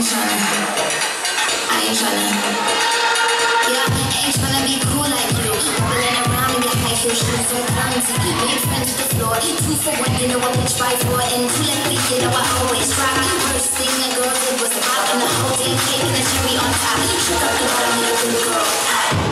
ain't. I ain't tryna. Yeah, ain't tryna be cool like you. Bubbling around in your high heel so come to you. Legs bent floor, two for one, you know I bitch right for and two left feet, you know I always drop. First thing a girl did was pop, and the whole damn cake and the cherry on top. Shook up the bottom, little girl.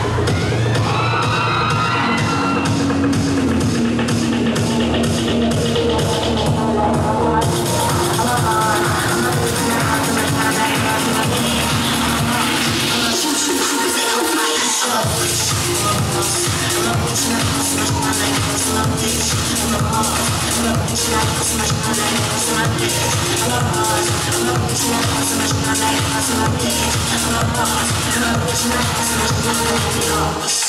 Thank you.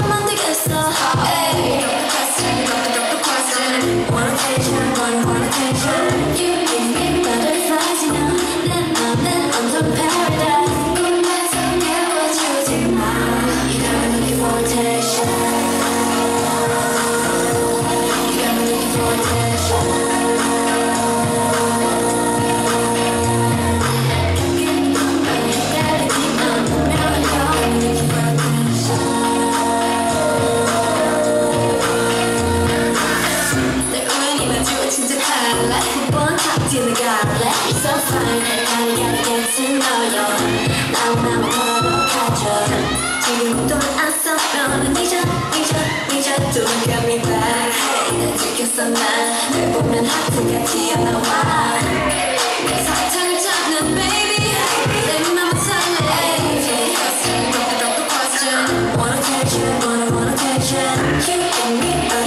너는 잊어 잊어 잊어 Don't get me back 날 지켰어 난날 보면 하트가 튀어나와 내 사탕을 잡는 baby 내 맘은 설레 Cause I'm gonna go to question Wanna catch it, wanna wanna catch it You and me